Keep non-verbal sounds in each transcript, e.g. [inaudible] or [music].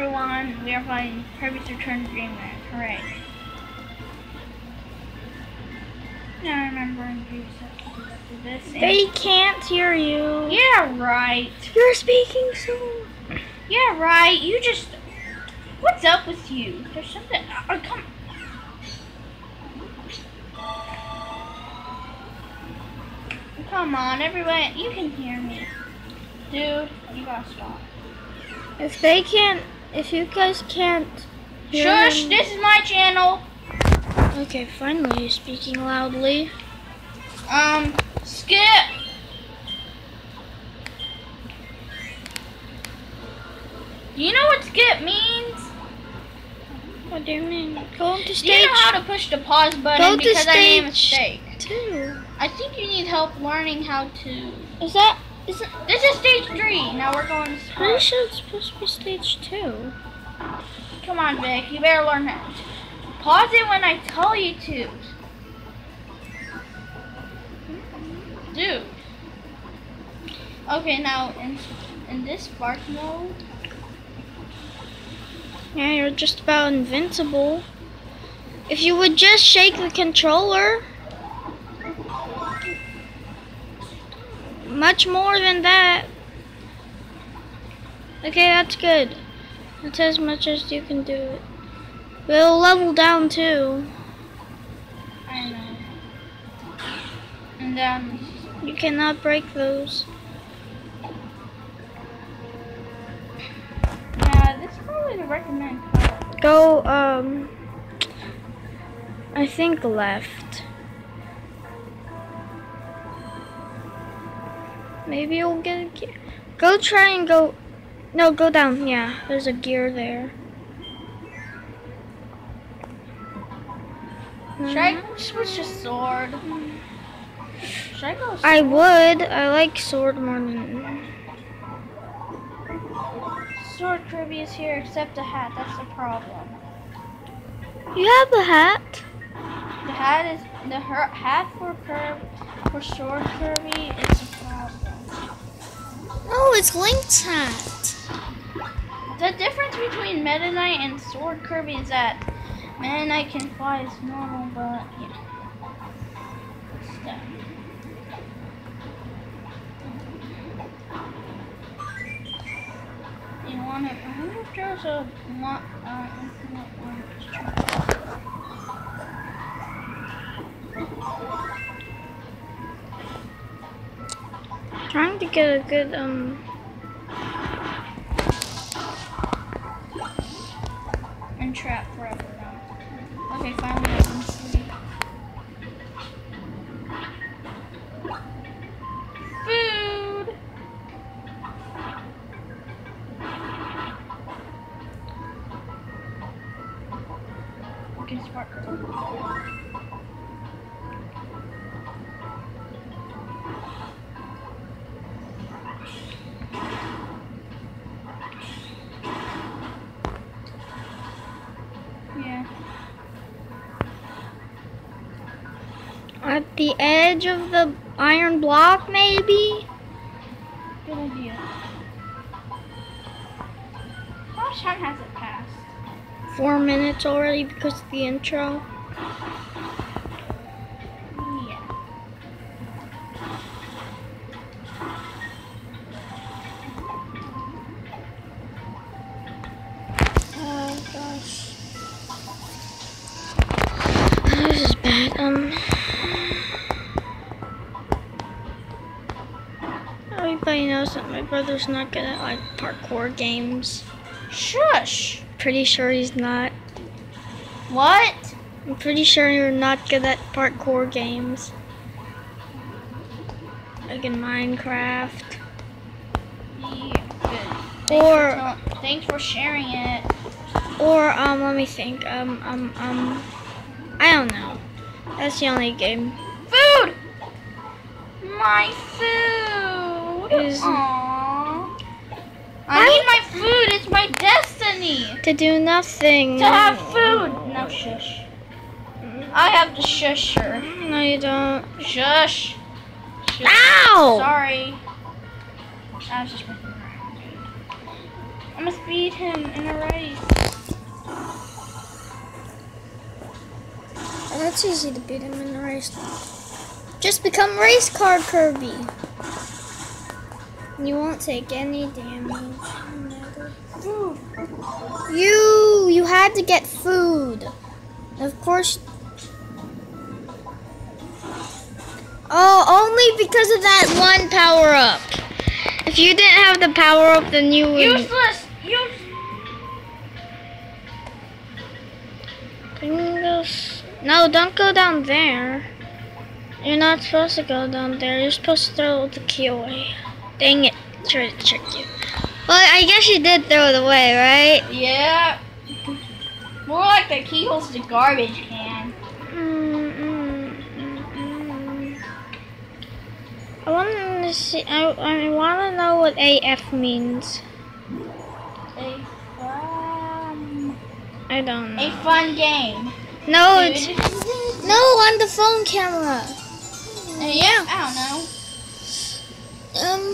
Everyone, we are playing Kirby's Return to Dream Land. Hooray. Now I remember in previous episodes after this. They can't hear you. Yeah, right. You're speaking so. Yeah, right. You just. What's up with you? There's something. Oh, come. Come on, everyone. You can hear me. Dude, you gotta stop. If they can't, if you guys can't. Shush, them- this is my channel. Okay, finally you're speaking loudly. Um, skip. Do you know what skip means? What do you mean? Go into Do you know how to push the pause button Go to because I made a mistake? two. I think you need help learning how to. Is that? Is it? This is stage three. Now we're going to Pretty sure it's supposed to be stage two. Come on, Vic. You better learn how. Pause it when I tell you to. Dude. Okay, now in in this spark mode, Yeah, you're just about invincible. If you would just shake the controller. Much more than that. Okay, that's good. That's as much as you can do it. We'll level down too. I know. And then You cannot break those. yeah, this is probably the recommend. Go, um, I think left. Maybe you'll get a gear. Go try and go. No, go down. Yeah, there's a gear there. Should I switch to sword? Should I go? I would. I like sword more than. Sword Kirby is here, except the hat. That's the problem. You have the hat. The hat is the hat for Kirby for Sword Kirby is a. No, it's Link's hat. The difference between Meta Knight and Sword Kirby is that Meta Knight can fly as normal, but yeah. Still. You want to? I wonder if there's a mo- uh, infinite one. Get a good um. And trap forever now. Okay, finally I can see. Food! Okay, spark. The edge of the iron block, maybe? Good idea. How much time has it passed? Four minutes already because of the intro. Brother's not good at like parkour games. Shush! Pretty sure he's not. What? I'm pretty sure you're not good at parkour games. Like in Minecraft. Yeah. Or- for thanks for sharing it. Or um let me think. Um um um I don't know. That's the only game. Food! My food! Is- Aww. I I- need my food. It's my destiny To do nothing. to have food. No shush. I have the shusher. No you don't. Shush. Shush. Ow! Sorry. I was just making around. I must beat him in a race. That's easy to beat him in the race. Just become race car Kirby. You won't take any damage. Food. You, you had to get food. Of course. Oh, only because of that one power up. If you didn't have the power up, then you would. Useless. Use. Fingers. No, don't go down there. You're not supposed to go down there. You're supposed to throw the key away. Dang it. Try to trick you. Well, I guess you did throw it away, right? Yeah. More like the key holds the garbage can. Mm, mm, mm, mm. I want to see. I, I want to know what AF means. A fun, I don't know. a fun game. No, it's no on the phone camera. Uh, yeah. I don't know. Um,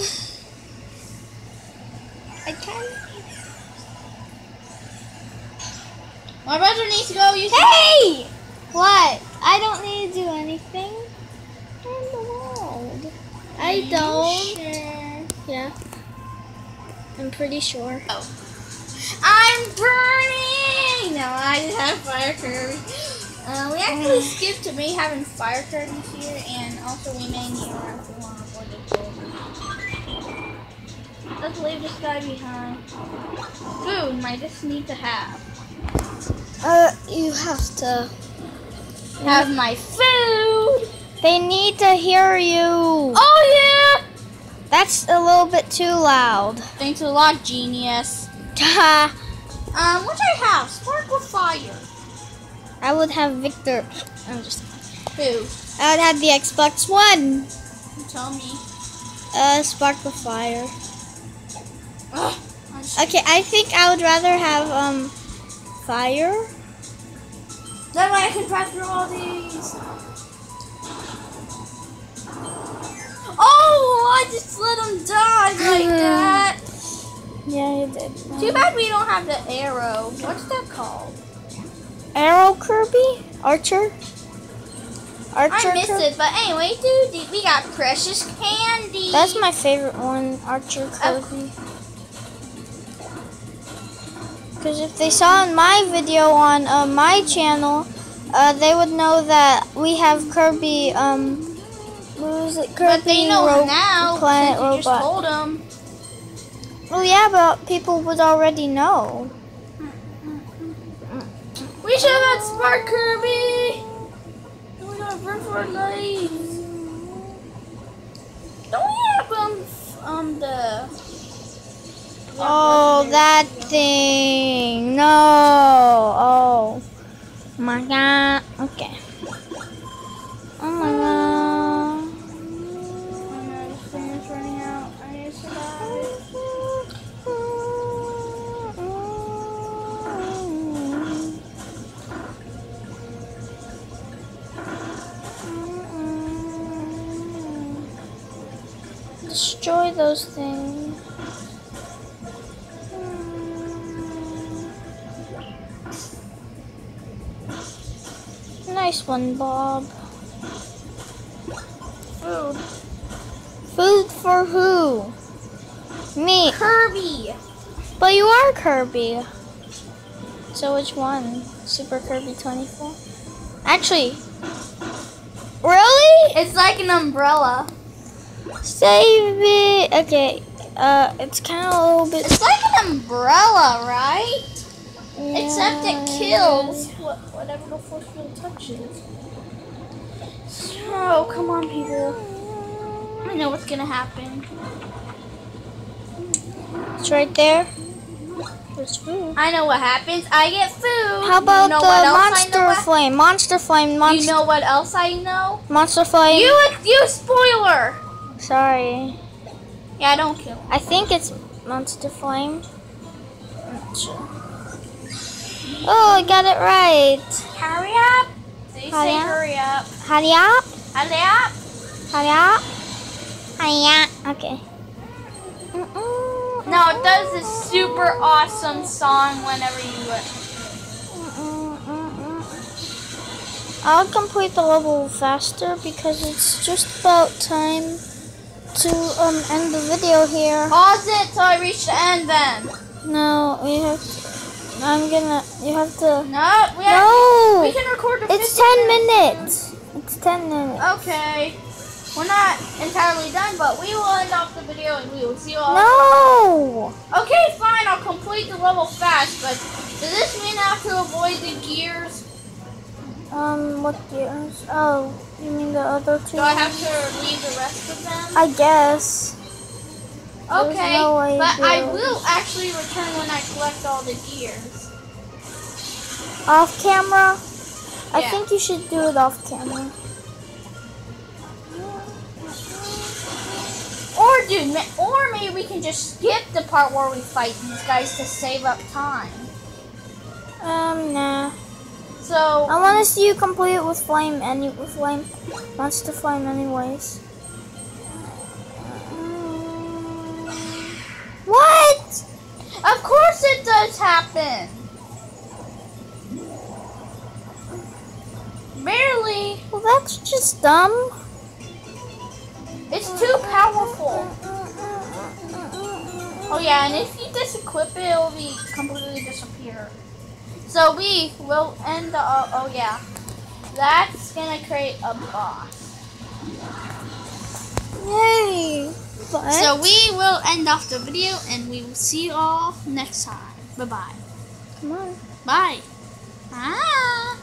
I kind My brother needs to go use. Hey! What? I don't need to do anything in the world. I don't. Sure. Yeah. I'm pretty sure. Oh. I'm burning! No, I just have fire Kirby. Uh, we actually [sighs] skipped to me having fire Kirby's here, and also we may need around if Let's leave this guy behind. Food, my just need to have. Uh, you have to. Have my food! They need to hear you. Oh yeah! That's a little bit too loud. Thanks a lot, genius. I [laughs] Um, what I have? Sparkle fire. I would have Victor. I'm just. Who? I would have the Xbox One. Tell me. Uh, Sparkle Fire. Ugh, [gasps] Okay, I think I would rather have um, Fire. That way I can drive through all these. Oh, I just let him die [sighs] like that. Yeah, you did. Too bad we don't have the arrow. What's that called? Arrow Kirby? Archer? Archer I missed Kirby? it, but anyway, dude, we got precious candy. That's my favorite one, Archer Kirby. Because if they saw in my video on uh, my channel, uh, they would know that we have Kirby, um, what was it? Kirby but they know Ro- now Planet you just told them. Oh yeah, but people would already know. We should have had Spark Kirby. We got run for our. Don't we have um um the Oh, that thing. No. Oh. My god. Okay. Oh my god. Destroy those things. Nice one, Bob. Food. Food for who? Me. Kirby. But you are Kirby. So which one? Super Kirby 24? Actually, really? It's like an umbrella. Save it. Okay. Uh, it's kind of a little bit. It's like an umbrella, right? Except it Yeah. kills what, whatever the force field touches. Oh, come on, people. I know what's gonna happen. It's right there. There's food. I know what happens. I get food. How about you know the monster flame? Monster flame. Monster. You know what else I know? monster flame. You, you spoiler. Sorry. Yeah, I don't kill. I think it's monster flame. Not sure. Oh, I got it right. Hurry up. They Hurry say up. hurry up. Hurry up. Hurry up. Hurry up. Hurry up. Okay. No, it does this super awesome song whenever you. I'll complete the level faster because it's just about time to um end the video here. Pause it till I reach the end. Then. No, we have. To, I'm gonna. You have to. No, we have. No, We can record the. it's 50 ten minutes. It's ten minutes. Okay. We're not entirely done, but we will end off the video and we will see you all. No. Okay, fine. I'll complete the level fast, but does this mean I have to avoid the gears? Um, what gears? Oh, you mean the other two? Do I have to leave the rest of them? I guess. Okay, no but I will actually return when I collect all the gears. Off camera? Yeah. I think you should do it off camera. Or dude, or maybe we can just skip the part where we fight these guys to save up time. Um, nah. So I want to see you complete it with flame. Any with flame wants to flame anyways. It does happen. Barely. Well, that's just dumb. It's too powerful. Oh yeah, and if you disequip it, it'll be completely disappear. So we will end the. Uh, oh yeah, that's gonna create a boss. Yay! But So we will end off the video, and we will see you all next time. Bye-bye. Come on. Bye. Ah.